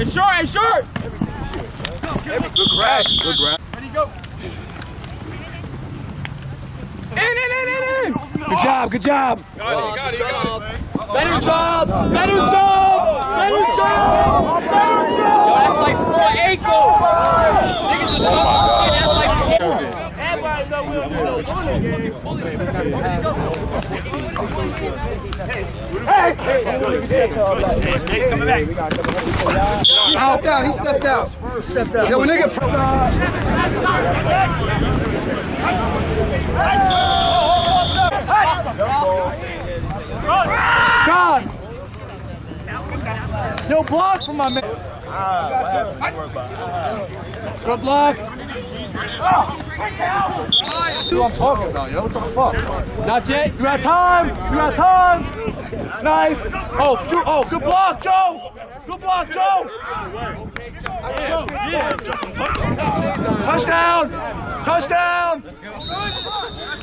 It's short, it's short. Good grab. Good grab. In, in, in, in, in. Good job, good job. Got it, got it, got it. Better job, better job, better job, better job. Yo, That's like four ankles. Niggas is talking shit. That's like Everybody know we'll do no running game. Out he stepped out. Stepped out. Yo, nigga. God. Yo, block for my man. Ah, Good block. That's what I'm talking about, yo. What the fuck? Not yet. You got time. You got time. Nice. Oh, Ju- oh, good block, Joe. Good block, Joe. Touchdown. Touchdown.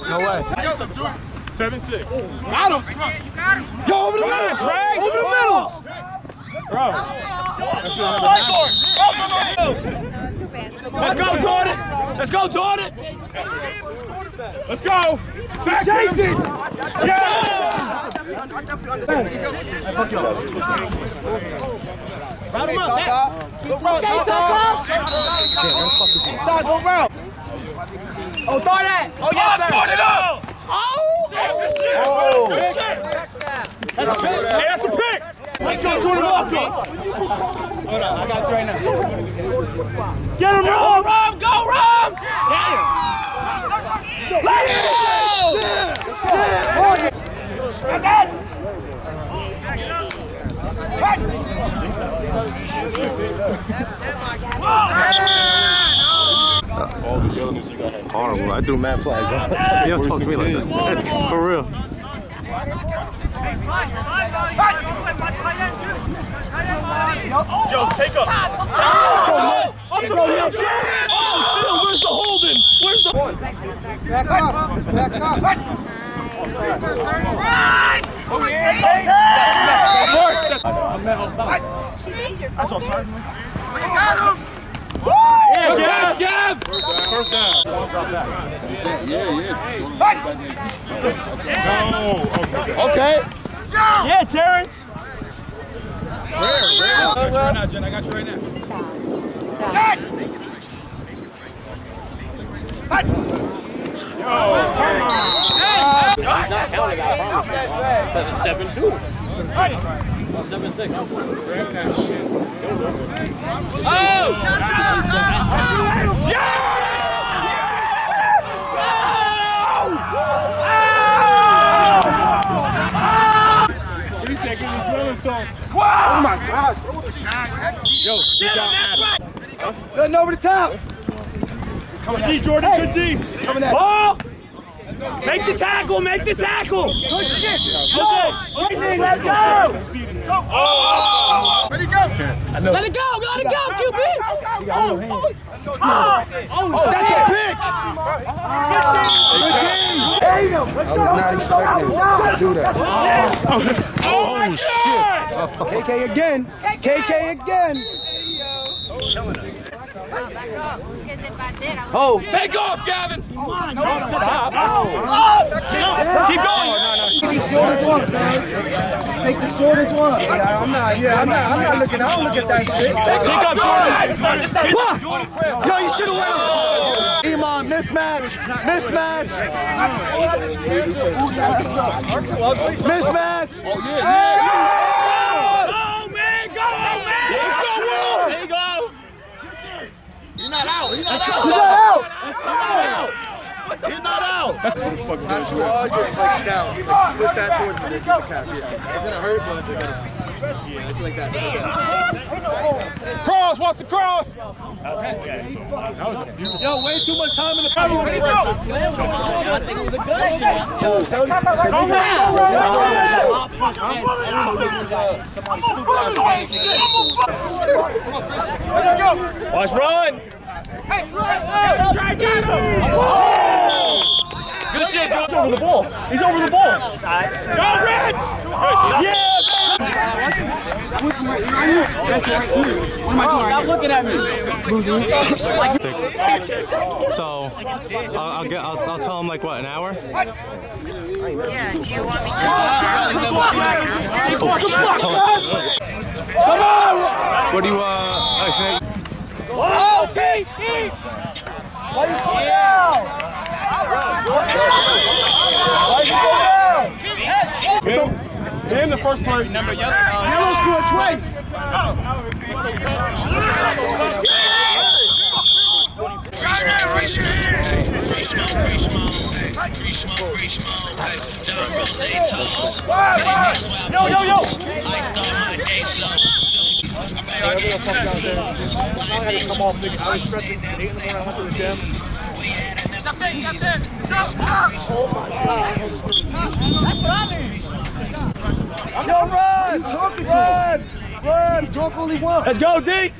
No way. Seven six. Got him. Yo, over the middle. Craig. Over the middle. Bro. Let's go, Jordan. Let's go, Jordan. Let's go. Sack Chase him. it. Yeah. Oh, throw that. Oh, yes, sir. Put it up. Oh. Good shit. Hey, that's a pick. Let's go, Jordan Walker. Hold on, I got it right now. Get him, Go, Rob. Rob. Go, Rob. Let's go. All the yelliness you got. Horrible. I threw mad flags. bro. You don't talk to me like that. For real. Joe, take up. Up the field. Oh, where's the holding? Where's the Back up. Back up. That's offside. Yeah, Gav, Gav. First down. Yeah, yeah. No. Okay. Okay. Yeah, Terrence. Where? Where? Right now, Jen. I got you right now. not counting. I promise you. Because it's seven two. Seven six. Three seconds is rolling song. Nothing over the top. Good D, Jordan. Good D. Coming at Ball. Make the tackle. Make the tackle. Good shit. Okay. Let's go. Oh. Ready, go. Let it go. Let it go, QB. Oh oh, oh, oh, oh, That's a pick. I was not expecting to do that. Oh, shit. KK again. KK again. Oh, Take off, Gavin. Come Stop. Keep going. Take the shortest one, man. Take the shortest one. Yeah, I'm not. Yeah, I'm not. I'm not looking. I don't look at that shit. Pick up, Jordan. Wah! Yo, you should have went. Iman, mismatch, mismatch, mismatch. Oh, oh man. Go, man. Let's go, Will. There you go. He's not out. He's not He's out. not out. He's not out. He's not out. Uh, just like down. Like, push that towards me. Cap, yeah. It's gonna hurt, but uh, yeah, it's like that. Cross. Watch the cross. Yo, way too much time in the battle. I think it was a good shot. Watch run. Good shit. He's over the ball. He's over the ball. Go, Rich! Yeah! Stop looking at me. So I'll, I'll get. I'll, I'll tell him like what an hour. Come on! What do you uh? Oh, Pete, Pete. In the first place. Number Yellow scored twice. Free smoke, free smoke. Free smoke, free smoke. Free smoke, free smoke. Don Rose toes. Teddy hands wild Yo, yo, yo. Iced on my day slow. I better get Come off, nigga. I was stretching at 8 in the morning. I went to the gym. We had another Yo, run! Talk run! Run! Talk only one. Let's go, D.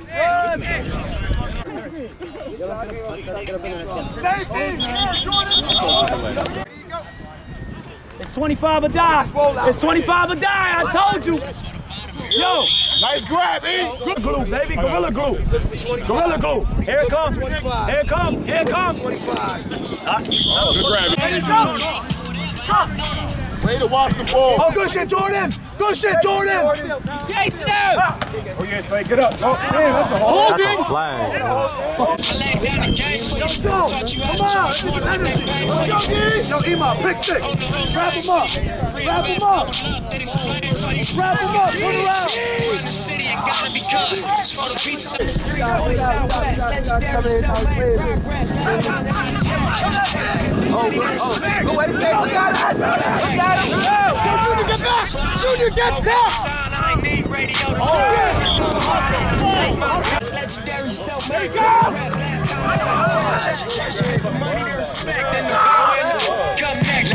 It's 25 or die. It's 25 or die. I told you. Yo, Nice grab, E. good glue, baby. Gorilla glue. Gorilla glue. Here it comes. Here it comes. Here it comes. Good grab. Way to watch the ball. Oh, good shit, Jordan. Good shit, Jordan. Chase him. Oh, yeah, Slay, get up. Oh, man, that's a hole. that's a flag. I laid down the game. Taught you how to charge water with that. Yo, Ema, pick six. Wrap him up. Wrap him up. Wrap him up. Put it out. Run the city, it gotta be cut. It's for the pieces. Junior, get back. I ain't need radio to Legendary self-made last time. For money and respect and the power. Come next.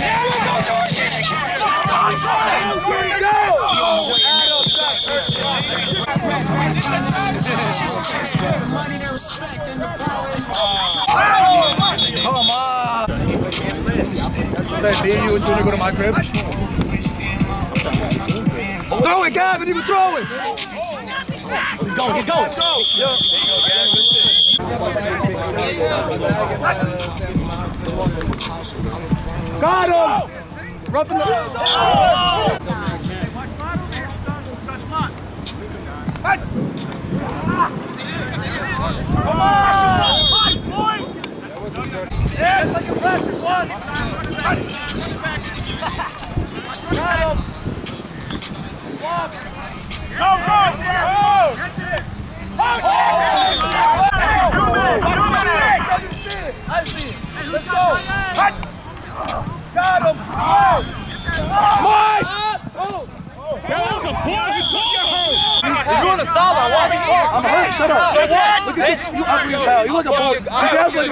Press last time. The money and respect and the power. Say, me and you and Junior go to my crib. Throw it, Gavin. You can throw it. Go, get go. Got him. Roughing the. Yes, like a practice one.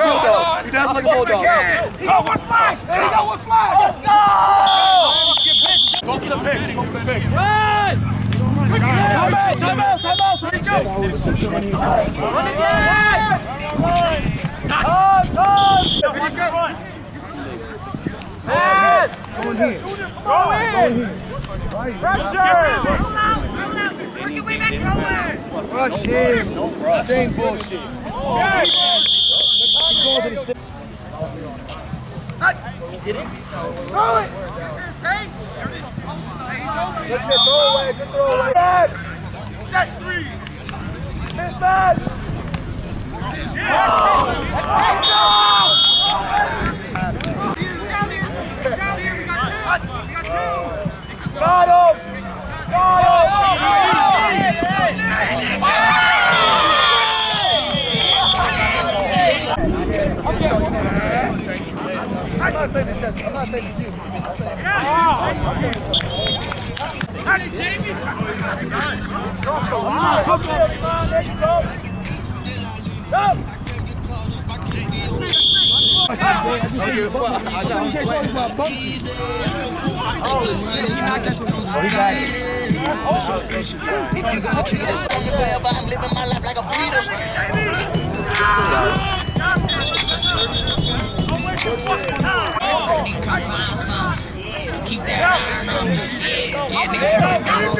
bulldog. You dance like a bulldog. One flag. There you go, one. Let's go. Go for the pick. Go for the pick. Run. Time out. Time out. Time out. Here we go. Run again. Time. Time. Pass. Go in here. Go in. Pressure. Rush him. Same bullshit. Good shit. Throw away. Good throw away. Back. Mismatch. Got him. Got him. I'm not saying this. I'm not saying this. you. Gonna treat Keep that. Yeah, nigga.